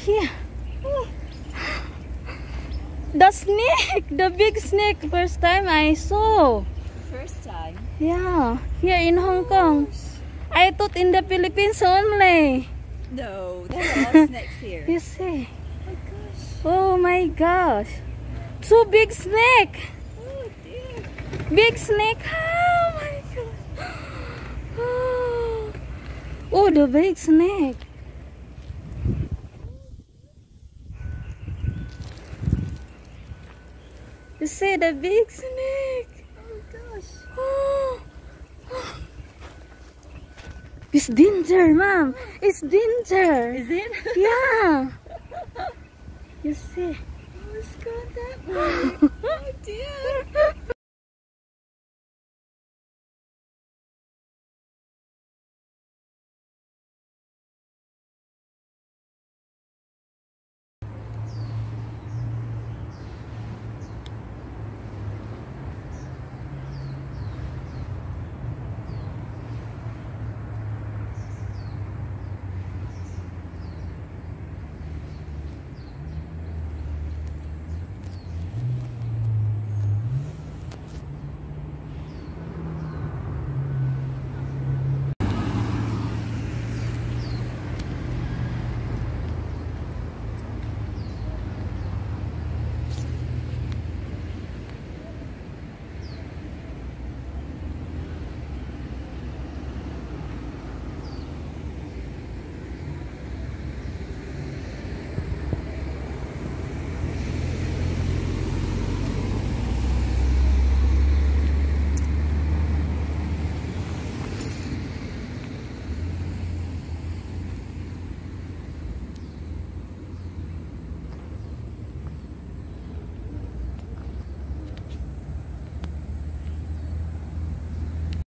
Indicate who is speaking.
Speaker 1: Here. The snake, the big snake. First time I saw.
Speaker 2: First time.
Speaker 1: Yeah, here in Hong Kong. I thought in the Philippines only.
Speaker 2: No, there are snakes here.
Speaker 1: You see.
Speaker 2: Oh gosh.
Speaker 1: Oh my gosh. Two big snake.
Speaker 2: Oh dear.
Speaker 1: Big snake. Oh my god. Oh, oh the big snake. You see the big snake.
Speaker 2: Oh gosh.
Speaker 1: it's danger, mom. It's danger.
Speaker 2: Is it?
Speaker 1: Yeah. you see.
Speaker 2: Oh, it's gone that way. oh dear.